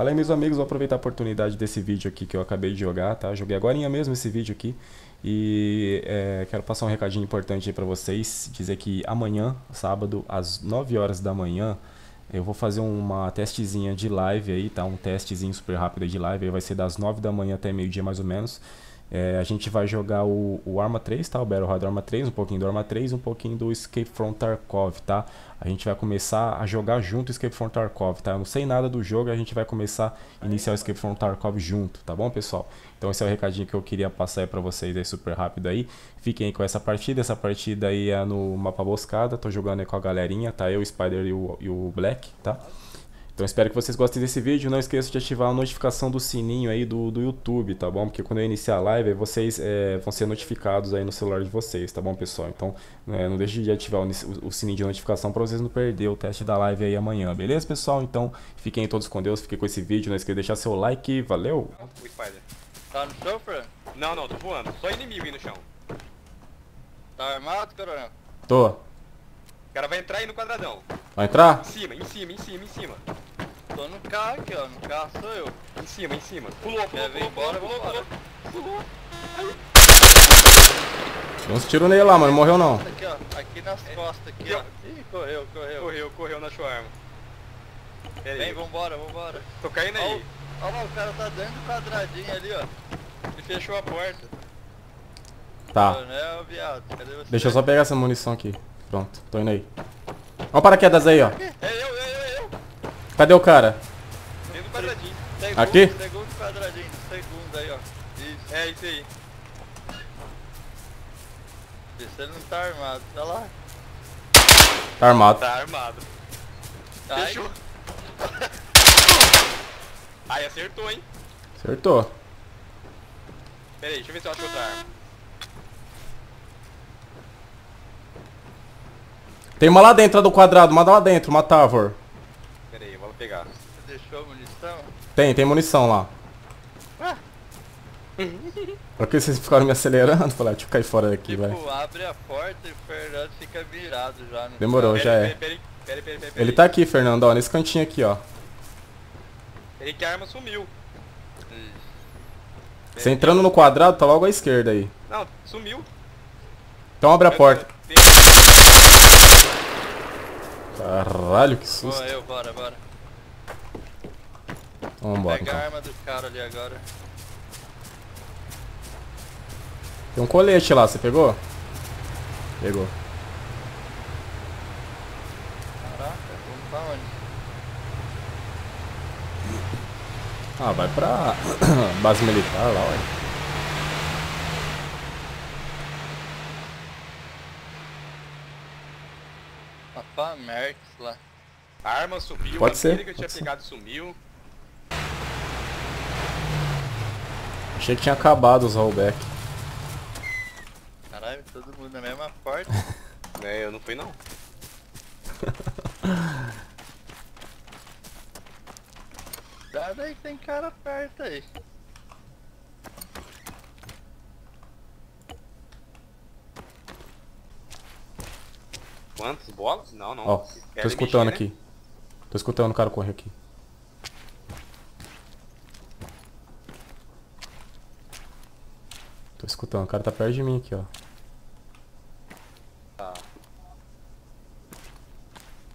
Fala aí, meus amigos, vou aproveitar a oportunidade desse vídeo aqui que eu acabei de jogar, tá? Joguei agora mesmo esse vídeo aqui. E é, quero passar um recadinho importante aí pra vocês, dizer que amanhã, sábado, às 9 horas da manhã, eu vou fazer uma testezinha de live aí, tá? Um testezinho super rápido de live, aí vai ser das 9 da manhã até meio-dia mais ou menos. É, a gente vai jogar o, o Arma 3, tá? O Battle Royale Arma 3, um pouquinho do Arma 3, um pouquinho do Escape from Tarkov, tá? A gente vai começar a jogar junto Escape from Tarkov, tá? Eu não sei nada do jogo, a gente vai começar a iniciar o Escape from Tarkov junto, tá bom, pessoal? Então esse é o recadinho que eu queria passar aí pra vocês aí super rápido aí. Fiquem aí com essa partida, essa partida aí é no mapa Boscada, tô jogando aí com a galerinha, tá? Eu, o Spider e o, e o Black, tá? Então espero que vocês gostem desse vídeo. Não esqueça de ativar a notificação do sininho aí do, do YouTube, tá bom? Porque quando eu iniciar a live, vocês é, vão ser notificados aí no celular de vocês, tá bom, pessoal? Então é, não deixe de ativar o, o sininho de notificação para vocês não perder o teste da live aí amanhã, beleza, pessoal? Então fiquem todos com Deus, fiquem com esse vídeo. Não esqueça de deixar seu like. Valeu! O Spider. Tá no chão, Fran? Não, não, tô voando. Só inimigo aí no chão. Tá armado, coronel? Tô. O cara vai entrar aí no quadradão. Vai entrar? Em cima, em cima, em cima, em cima. Tô no carro aqui, ó. No carro sou eu. Em cima, em cima. Pulou, pulou, pulou, embora, pulou, pulou, vambora. pulou. Deu uns tiros nele lá, mas não morreu não. Aqui, ó. Aqui nas costas, aqui, ó. Ih, correu, correu. Correu, correu na sua arma. Pera Vem, aí, vambora, vambora. tô caindo Ó, aí. ó lá, o cara tá dentro do quadradinho ali, ó. Ele fechou a porta. Tá. Coronel, viado. Cadê você? Deixa eu só pegar essa munição aqui. Pronto, tô indo aí. Ó o paraquedas aí, ó. É eu, é eu, é eu. Cadê o cara? Dentro do quadradinho. Segundo, Aqui? Segundo quadradinho, segundo aí, ó. Isso. É isso aí. Isso ele não tá armado. Tá lá. Tá armado. Tá armado. Ai, Fechou. Aí acertou, hein? Acertou. Pera aí, deixa eu ver se eu acho outra arma. Tem uma lá dentro do quadrado, uma lá dentro, uma Tavor. Pera aí, eu vou pegar. Você deixou a munição? Tem, tem munição lá. Por que vocês ficaram me acelerando? Falei, ah, deixa eu cair fora daqui, Tipo, vai. abre a porta e o Fernando fica mirado já no Demorou, já Pera é. Pera pera pera. Ele tá aqui, Fernando, ó, nesse cantinho aqui, ó. Aí que a arma sumiu. Isso. Você entrando no quadrado, tá logo à esquerda aí. Não, sumiu. Então abre a porta. Caralho, que susto. Morreu, bora, bora. Vambora, Pega a então. arma do cara ali agora. Tem um colete lá, você pegou? Pegou. Caraca, vamos pra onde? Ah, vai pra base militar lá, ué. Lá. A arma sumiu, Pode a ser, que eu tinha ser. pegado sumiu. Achei que tinha acabado os rollback. Caralho, todo mundo na mesma porta. É, eu não fui não. Cuidado aí que tem cara perto aí. Quantas bolas? Não, não. Ó, tô escutando mexer, né? aqui. Tô escutando o cara correr aqui. Tô escutando, o cara tá perto de mim aqui, ó. Tá.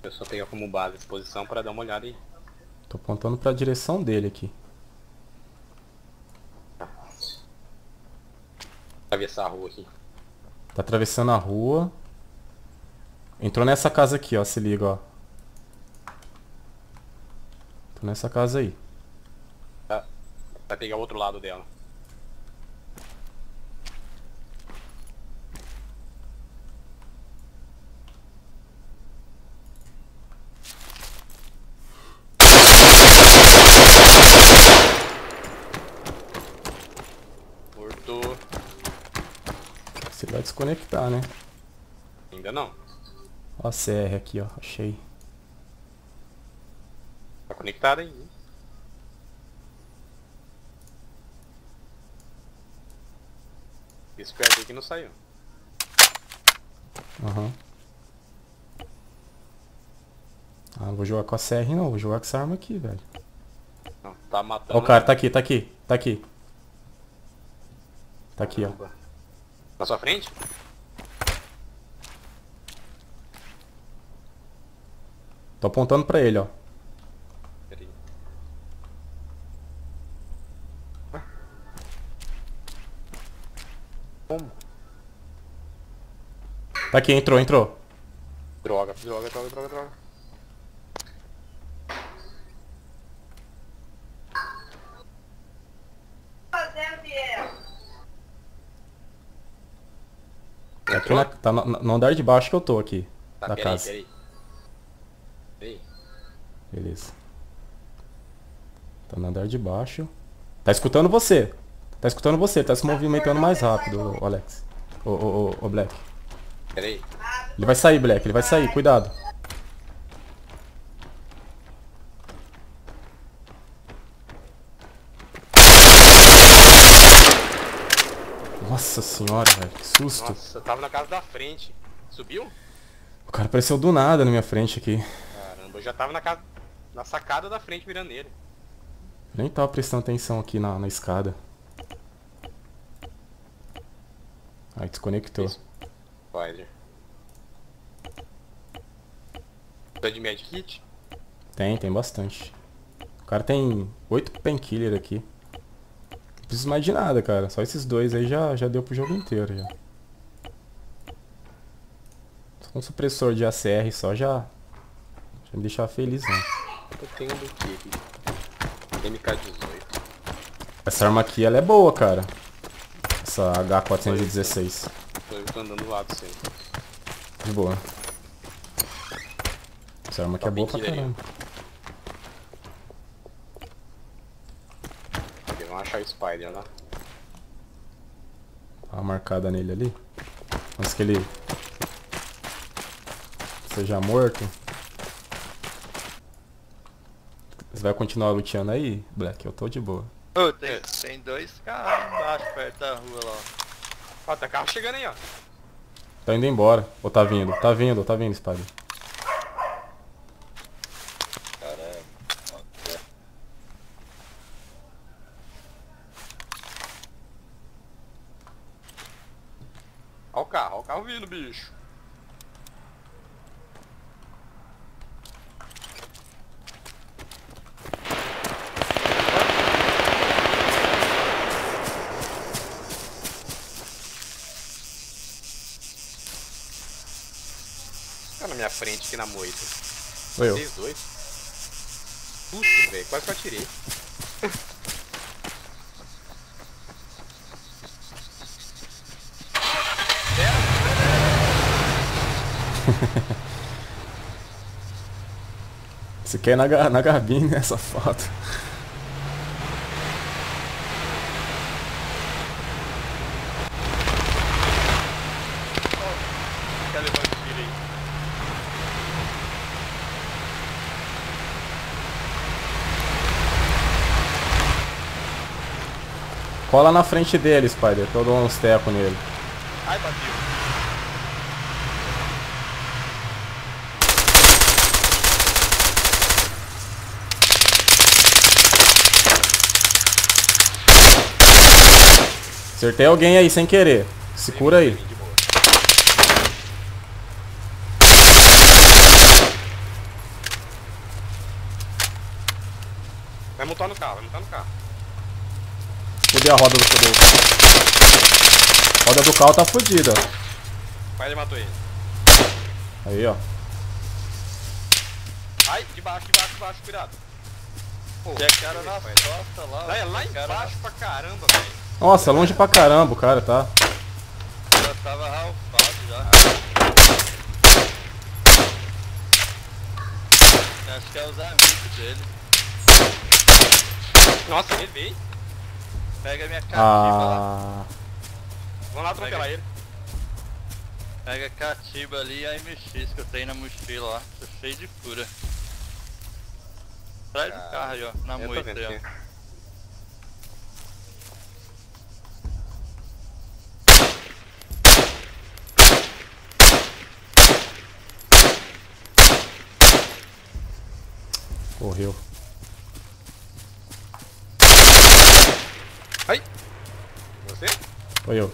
Eu só pegar como base a exposição para dar uma olhada aí. Tô apontando pra direção dele aqui. Atravessar a rua aqui. Tá atravessando a rua. Entrou nessa casa aqui, ó. Se liga, ó. Tô nessa casa aí. Tá. Vai pegar o outro lado dela. Cortou. Você vai desconectar, né? Ainda não. Ó a CR aqui, ó. Achei. Tá conectado aí. Esperto aí que não saiu. Aham. Ah, não vou jogar com a CR não, vou jogar com essa arma aqui, velho. Não. tá matando. Ó, o cara, tá aqui, tá aqui, tá aqui. Tá aqui, ó. Na sua frente? Tô apontando pra ele, ó. Peraí. Como? Tá aqui, entrou, entrou. Droga, droga, droga, droga, droga. Tá, aqui na- tá no, no andar de baixo que eu tô aqui. Tá, da peraí, casa. Peraí. Beleza. Tá no andar de baixo. Tá escutando você. Tá escutando você, tá se movimentando mais rápido, ô, Alex. Ô, ô, ô, ô, Black. Peraí. Ele vai sair, Black, ele vai sair, cuidado. Nossa senhora, velho, que susto. Nossa, eu tava na casa da frente. Subiu? O cara apareceu do nada na minha frente aqui. Caramba, eu já tava na casa. Na sacada da frente mirando nele. Nem tava prestando atenção aqui na, na escada. Aí desconectou. Pode. Precisa de medkit? Tem, tem bastante. O cara tem oito painkiller aqui. Não preciso mais de nada, cara. Só esses dois aí já, já deu pro jogo inteiro já. Só um supressor de ACR só já. Já me deixava feliz, né? Eu tenho do que aqui? MK18. Essa arma aqui ela é boa, cara. Essa H416. Tô andando do lado sempre. De boa. Essa arma aqui é Top boa pra caramba. Vamos achar o Spider lá. Tá uma marcada nele ali. Antes que ele seja morto. Você vai continuar luteando aí, Black? Eu tô de boa. Ô, tem, tem dois carros embaixo, perto da rua lá. ó. Ó, tá carro chegando aí, ó. Tá indo embora. Ou tá vindo? Tá vindo, tá vindo, Spider. Caramba. Ó o carro, ó o carro vindo, bicho. Tá na minha frente aqui na moita. Foi eu. Vocês dois. Susto, velho. Quase que eu atirei. Você quer na, na gabine essa foto? Quer levar o tiro aí? Cola na frente dele, Spider, que eu dou uns tecos nele. Ai, bateu. Acertei alguém aí sem querer. Se cura aí. Vai montar no carro, vai montar no carro. Fudei a roda do do- Roda do carro tá fudida. pai ele matou ele. Aí, ó. Ai, de baixo, de baixo, de baixo, cuidado. Pô, Tem a cara nas pai. costas lá. Lá, é lá embaixo pra caramba, velho. Nossa, longe pra caramba o cara, tá? Já tava ralfado já. Acho que é os amigos dele. Nossa, ele veio. Pega minha cativa lá. Ah. Vamos lá atropelar ele. Pega a catiba ali e a MX que eu tenho na mochila lá. Tô cheio de cura. Atrás do Cara, carro aí, ó. Na moita aí, ó. Correu. Ai! Você? Foi eu.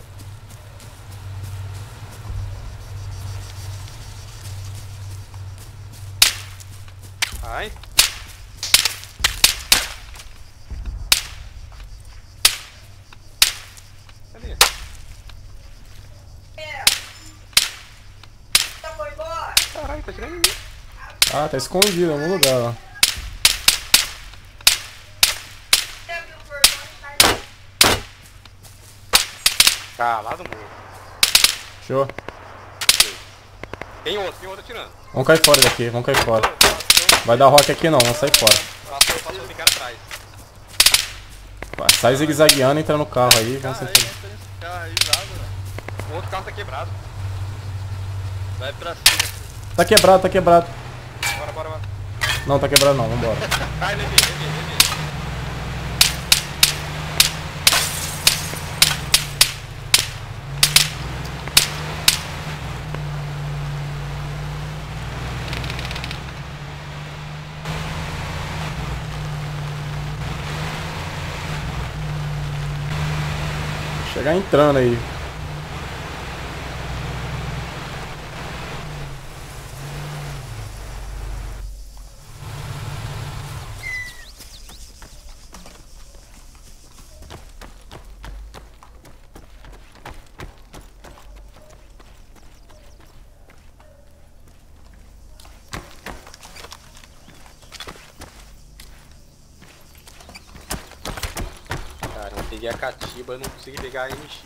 Ai. Cadê? Caralho, tá tirando em mim. Ah, tá escondido em algum lugar, ó. Calado, morro. Show. Tem outro, tem outro atirando. Vamos cair fora daqui, vamos cair fora. Vai dar rock aqui não, vamos sair fora. passou, passou, tem cara atrás. Vai, sai zigue-zagueando, entra no carro aí, vamos vaza, velho. O outro carro tá quebrado. Vai pra cima. Tá quebrado, tá quebrado. Bora, bora, bora. Não, tá quebrado não, vambora. Cai, Levi, Levi, Chegar entrando aí. Cara, eu peguei a catiba, eu não consegui pegar a MX.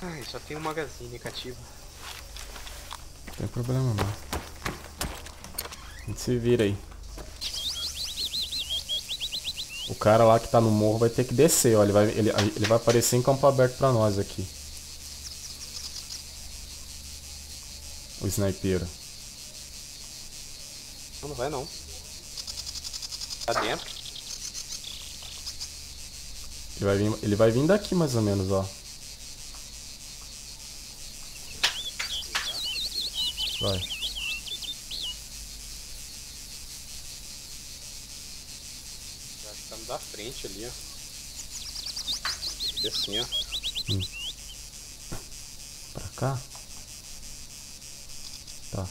Ai, só tem um magazine cativa. Não tem problema não. A gente se vira aí. O cara lá que tá no morro vai ter que descer, ó. Ele vai, ele, ele vai aparecer em campo aberto pra nós aqui. O sniper. Não vai não. Tá dentro. Ele vai vir, ele vai vir daqui mais ou menos, ó. Vai. Acho que tá no da frente ali, ó. Assim, ó. Pra cá? Tá.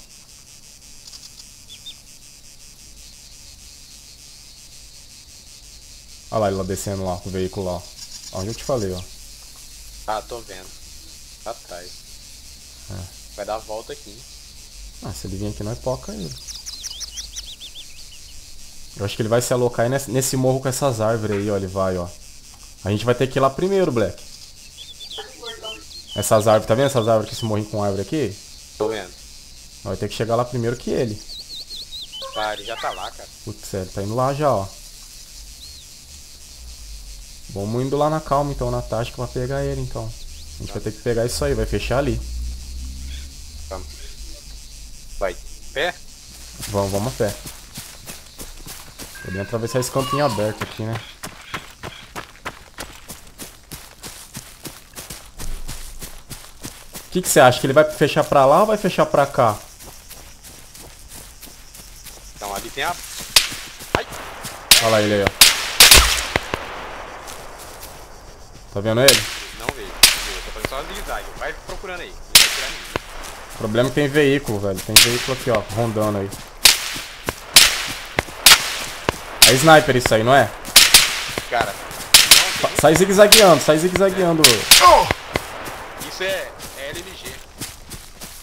Olha lá ele lá descendo lá, com o veículo lá. Onde eu te falei, ó. Ah, tô vendo. Tá atrás. É. Vai dar a volta aqui. Ah, se ele vir aqui, nós poca ele. Eu acho que ele vai se alocar aí nesse, nesse morro com essas árvores aí, ó. Ele vai, ó. A gente vai ter que ir lá primeiro, Black. Essas árvores, tá vendo essas árvores que se morrem com árvore aqui? Tô vendo. Vai ter que chegar lá primeiro que ele. Ah, ele já tá lá, cara. Putz, ele tá indo lá já, ó. Vamos indo lá na calma, então, na tática pra pegar ele, então. A gente vai ter que pegar isso aí, vai fechar ali. Vamos. Vai. Pé? Vamos, vamos a pé. Podemos atravessar esse campinho aberto aqui, né? O que que você acha? Que ele vai fechar pra lá ou vai fechar pra cá? Então ali tem a. Olha lá ele aí, ó. Tá vendo ele? Não vejo. Não vejo. Tô fazendo só uma zigue-zague. Vai procurando aí. O problema é que tem veículo, velho. Tem veículo aqui, ó, rondando aí. É sniper isso aí, não é? Cara, Fa- Sai zigue-zagueando, sai zigue-zagueando. isso é, é LMG.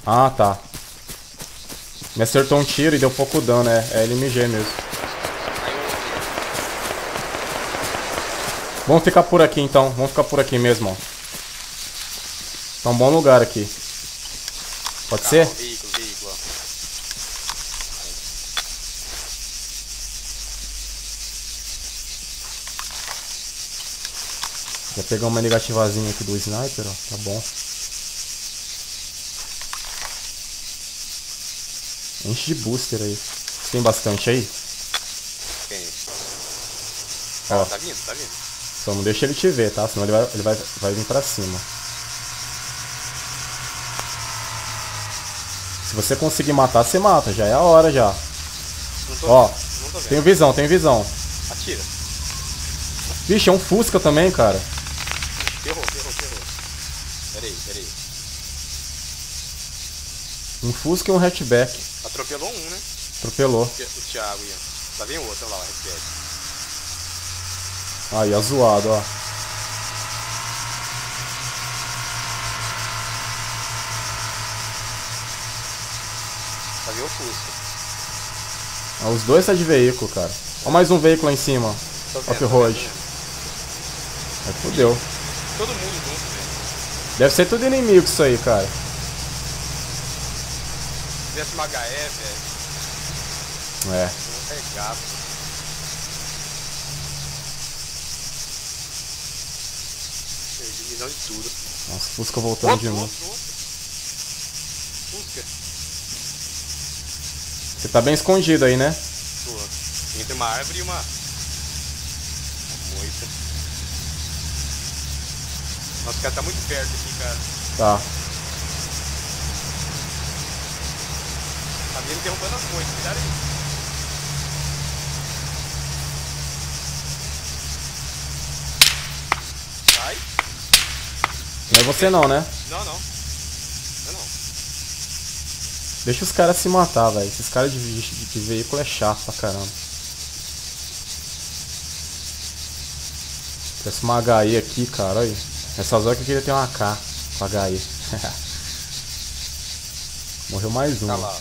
Ah, tá. Me acertou um tiro e deu pouco dano, é, é LMG mesmo. Aí eu. Vamos ficar por aqui então, vamos ficar por aqui mesmo, ó. Tá um bom lugar aqui. Pode ser? Carro, Veículo, veículo. Já pegar uma negativazinha aqui do sniper, ó. Tá bom. Enche de booster aí. Tem bastante aí? Ó. Ah, tá vindo, tá vindo. Só não deixa ele te ver, tá? Senão ele vai, ele vai, vai vir pra cima. Se você conseguir matar, você mata. Já é a hora já. Ó, vendo. Tenho visão, tenho visão. Atira. Vixe, é um Fusca também, cara. Ferrou, ferrou, ferrou. Pera aí, pera aí. Um Fusca e um hatchback. Atropelou um, né? Atropelou. O Thiago ia. Tá vendo o outro, olha lá, o hatchback. Aí, ó, zoado, ó. Tá vendo o Fusca. Ó, Os dois tá de veículo, cara. Ó mais um veículo lá em cima, Off-road. Aí fodeu. Todo mundo junto, velho. Deve ser tudo inimigo isso aí, cara. Se tivesse uma HE, velho, É. é gato. Visão de tudo. Nossa, Fusca voltando de Outro, novo. outro, outro. Fusca. Você tá bem escondido aí, né? Pô, entre uma árvore e uma. Uma moita. Nossa, o cara tá muito perto aqui, cara. Tá. Tá vendo derrubando as moitas, cuidado aí. Sai. Não é você não, né? Não, não. Não, não. Deixa os caras se matar, velho. Esses caras de, de- de veículo é chato pra caramba. Parece uma HE aqui, cara. Olha. Nessas horas que eu queria ter uma K com HE. Morreu mais um. Tá lá.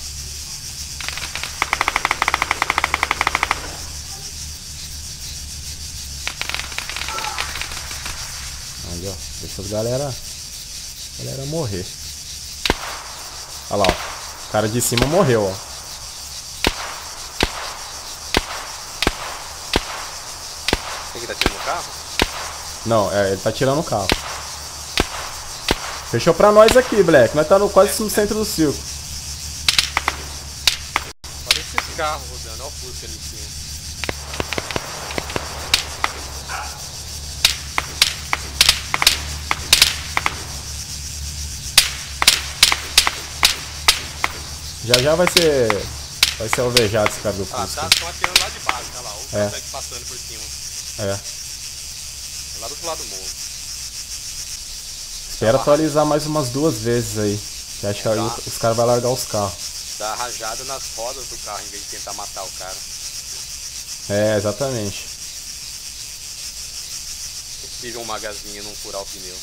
Aí, ó. Deixa as galera. Galera morrer. Olha lá, ó. O cara de cima morreu, ó. Que tá tirando no carro? Não, é, ele tá tirando o carro. Fechou pra nós aqui, Black. Nós tá no, quase no centro do circo. Olha esses carros rodando, olha o Fusca ali em cima. Já já vai ser. Vai ser alvejado esse cara do Ah, Fusca. tá, estão atirando lá de baixo, tá lá, o É. tanque passando por cima. É. Lá do outro lado do morro. Espera atualizar mais umas duas vezes aí. Que acho que aí Tá. os caras vão largar os carros. Dá rajada nas rodas do carro em vez de tentar matar o cara. É, exatamente. Possível um magazinho não furar o pneu.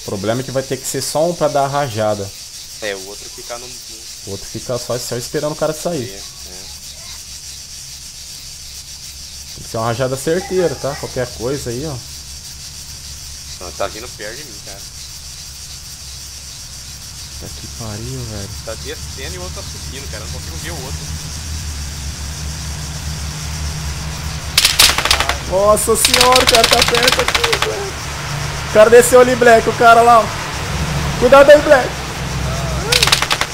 O problema é que vai ter que ser só um pra dar a rajada. É, o outro ficar no. O outro fica só, só esperando o cara sair. é, é. Tem que ser uma rajada certeira, tá? Qualquer coisa aí, ó. Não, tá vindo perto de mim, cara. Puta que pariu, velho. Tá descendo e o outro tá subindo, cara. Eu não consigo ver o outro. Nossa senhora, o cara tá perto aqui, velho. O cara desceu ali, Black, o cara lá, ó. Cuidado aí, Black.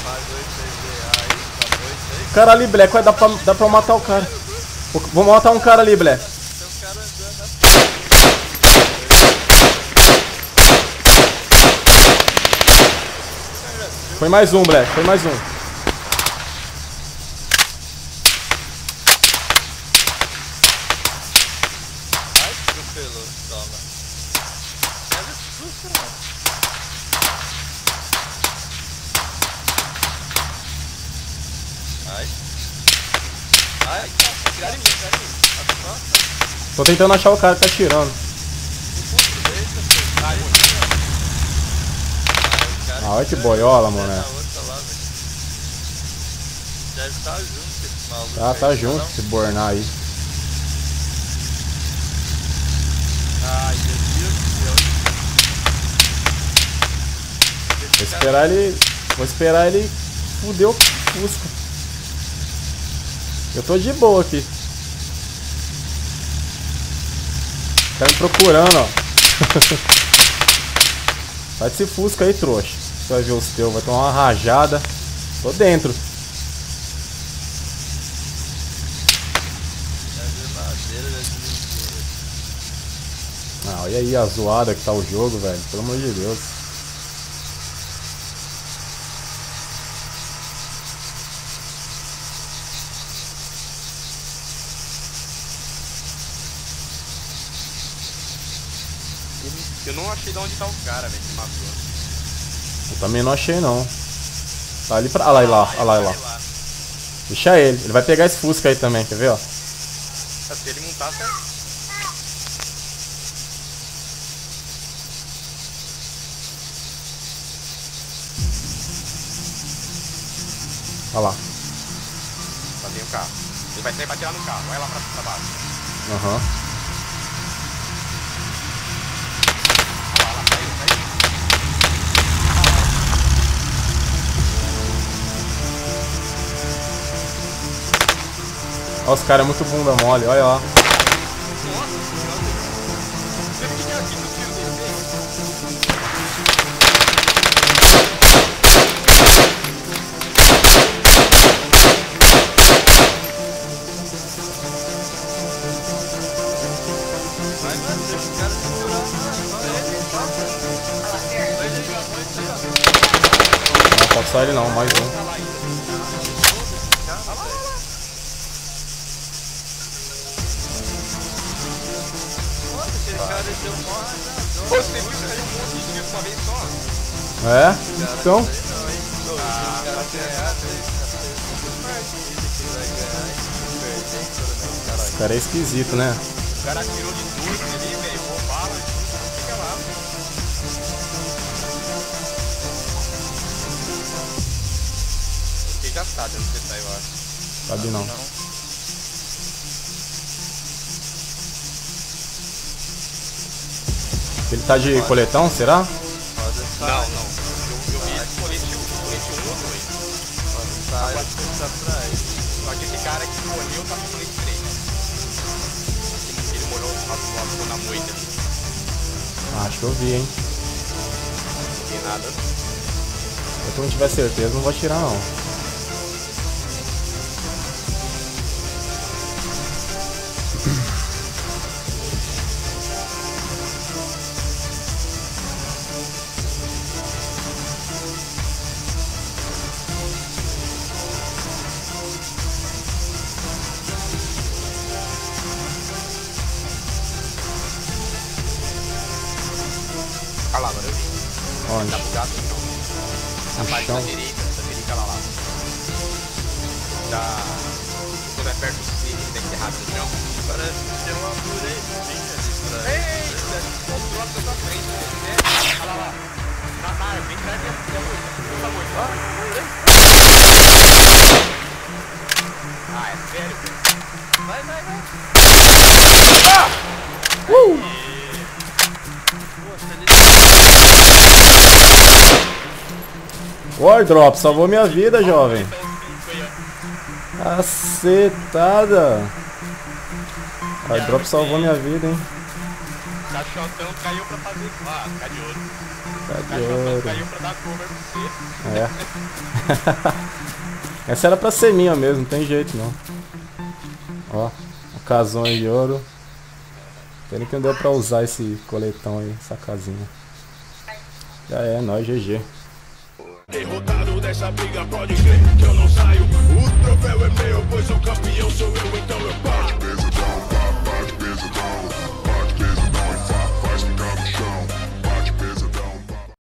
Mais dois CG aí, tá dois aí. O cara ali, Black, vai dar pra, dá pra matar o cara. Vou matar um cara ali, Black. Foi mais um, Black, foi mais um. Ai, atropelou, toma. Pega esse susto, mano. Ai. Ai, cara, tira de mim, tira de mim. Nossa, Tô tentando achar o cara que tá tirando. Ai, o cara Ah, olha que boiola, mano. Deve estar junto esse maluco. Ah, tá junto, esse bornar aí. Ai. Vou esperar ele. Vou esperar ele fuder o Fusca. Eu tô de boa aqui. Tá me procurando, ó. Sai desse Fusca aí, trouxa. Você vai ver os teus, vai tomar uma rajada. Tô dentro. Ah, olha aí a zoada que tá o jogo, velho. Pelo amor de Deus. Eu não achei de onde tá o cara, velho, que matou. Eu também não achei não. Tá ali pra. Ah lá, lá, ah lá, lá. Deixa ele. Ele vai pegar esse Fusca aí também, quer ver, ó? Se ele montar, certo. Olha lá. Só tem o carro. Ele vai sair pra tirar no carro. Vai lá pra, pra baixo. Aham. Uhum. Olha os caras é muito bunda mole, olha lá. Nossa senhora. Você que aqui no tiro desse? Vai, vai, deixa o cara segurar, vai, vai, ele, só. Vai ligar, vai ligar. Não pode só ele não, mais um. Pelo menos, o cara é esquisito, né? O cara tirou de tudo ali, velho. Roubou bala. Fica lá. Porque já sabe onde você tá, eu acho. Sabe não. Ele tá de coletão, será? Tá colete 3. Ele, morou sua na moita acho que eu vi, hein? Não tem nada. Se eu não tiver certeza, não vou atirar não. Onde? Tá bugado então. Na parte da direita, da direita lá lá. Da. Quando é perto do C, tem que ter rápido no chão. Parece que tem uma muretinha ali pra Eita, mostrou a sua frente, se quiser. Olha lá, lá. Na, na árvore, bem atrás da moita. Por favor, Ah, é sério, velho. Vai, vai, vai. Uh! Poxa, ele O airdrop salvou minha vida, jovem. O airdrop salvou minha vida, hein? Caixotão caiu pra fazer. Ah, ficar de ouro. Tá de ouro. caiu pra dar cover pra você. É. Essa era pra ser minha mesmo, não tem jeito não. Ó, o casão aí de ouro. Pena que não deu pra usar esse coletão aí, essa casinha. Já é, nós GG. Derrotado dessa briga, pode crer que eu não saio. O troféu é meu, pois o campeão sou eu, então eu posso.